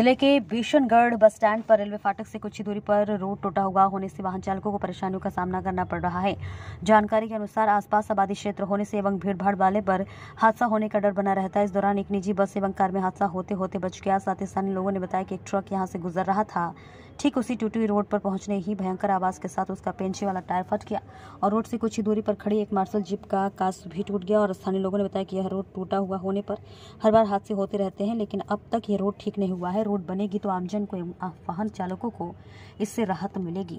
ज़िले के भीषणगढ़ bus stand पर रेलवे फाटक से कुछ ही दूरी पर रोड टूटा हुआ होने से वाहन चालकों को परेशानियों का सामना करना पड़ रहा है। जानकारी के अनुसार आसपास आबादी क्षेत्र होने से एवं भीड़ भाड़ वाले पर हादसा होने का डर बना रहता है। इस दौरान एक निजी बस एवं कार में हादसा होते होते बच गया। साथ ही स्थानीय लोगों ने बताया कि एक ट्रक यहाँ से गुजर रहा था। ठीक उसी टूटी हुई रोड पर पहुँचने ही भयंकर आवाज़ के साथ उसका पेंछे वाला टायर फट गया और रोड से कुछ ही दूरी पर खड़ी एक मार्शल जीप का कांच भी टूट गया और स्थानीय लोगों ने बताया कि यह रोड टूटा हुआ होने पर हर बार हादसे होते रहते हैं, लेकिन अब तक यह रोड ठीक नहीं हुआ है। रोड बनेगी तो आमजन को एवं वाहन चालकों को इससे राहत मिलेगी।